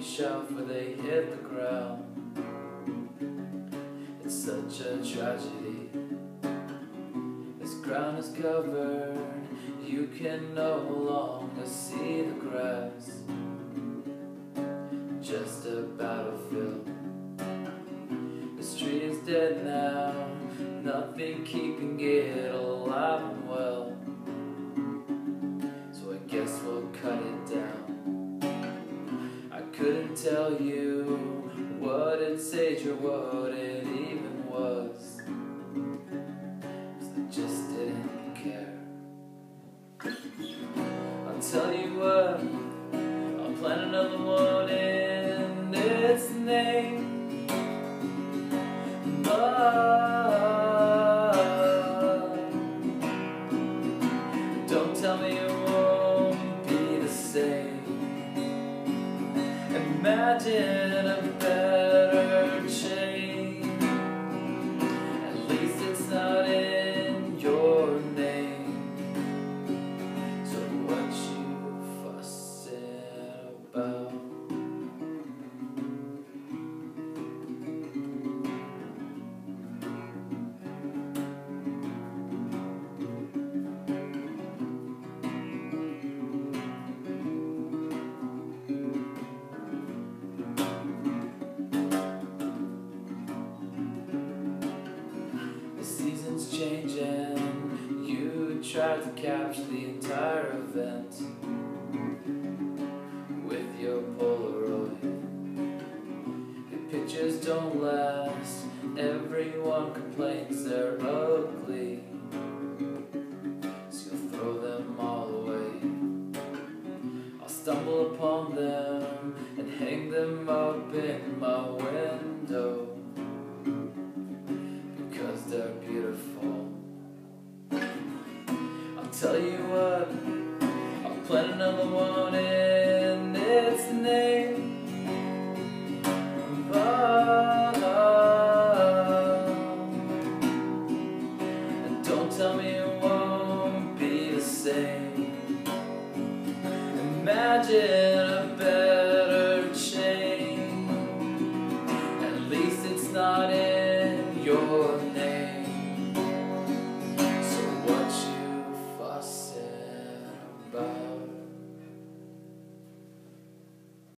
watch out for they hit the ground. It's such a tragedy. This ground is covered, you can no longer see the grass. Just a battlefield. The street is dead now, nothing keeping it alive and well. Tell you what it's age or what it even was. I just didn't care. I'll tell you what, I'll plan another one Imagine a better change and you try to capture the entire event with your Polaroid. The pictures don't last, everyone complains they're ugly. So you'll throw them all away. I'll stumble upon them and hang them up in my window Tell you what, I'll plant another one in its name. But. And don't tell me it won't be the same. Imagine a better chain. At least it's not in yours.